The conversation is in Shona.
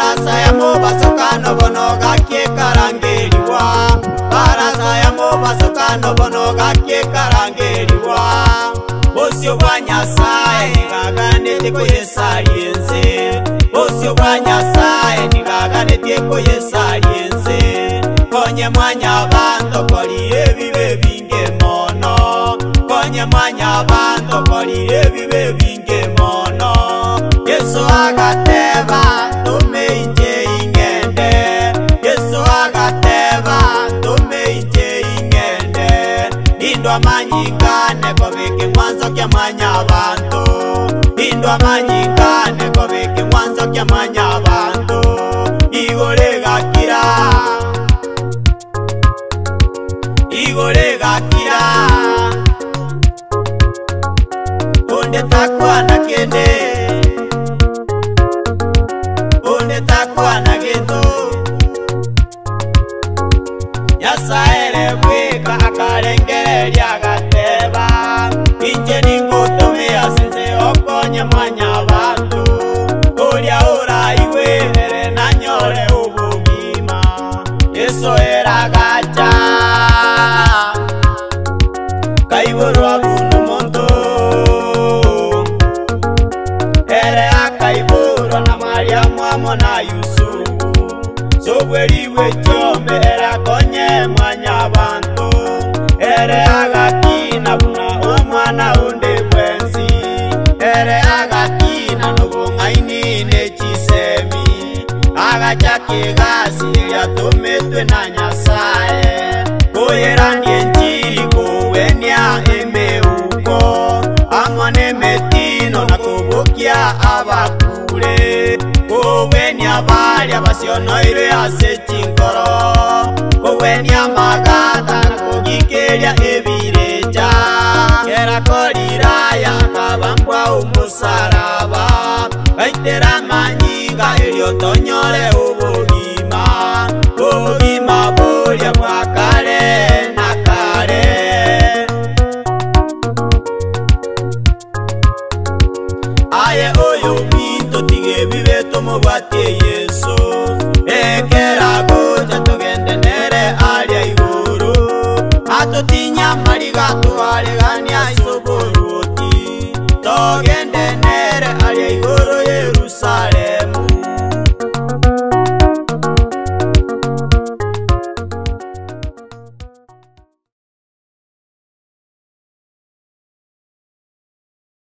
barasa yamubasukano bonogakie karangeliwa barasa yamubasukano bonogakie karangeliwa busio bwa nyasaye ngaganetieko yesayenze busio bwa nyasaye ningaganetieko yesayenze konye mwanya bando koliye bibe binge mono konye mwanya bando koliye bibe binge mono yeso agate indwa manyika nekoveke mwanza kyamanya vantu indwa manyika nekoveke mwanza kyamanya vantu igolegakira igolegakira onde takwa na kende onde takwa na gendo yasaere kwika marengereri akateva icheni ngutumiya sinze okonye mwanya vandu ulya ulaiwe here nanyole uvugima yesu era kaca kaivurwa kunu mundu here akaivurwa na mariamu amo na yusufu sobweliwe cyombe era konye mwanya vandu ere agakina buna omwana onde kwensi ere agakina nobong'aini ne chisemi agachakigasi yatometwe na nyasaye koyerandie njiri kowenia emeuko ang'one metino na kobokia abakure kowenia balia basionoirwe ase chinkoro kowenia magata kurya ibireta yerakoriraya kabangwa umusaraba baitera manyinga iryo tonyore ubugima ubugima burya bwa kare na kare aye ubu.